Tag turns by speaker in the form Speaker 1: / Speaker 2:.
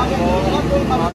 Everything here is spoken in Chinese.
Speaker 1: 方便。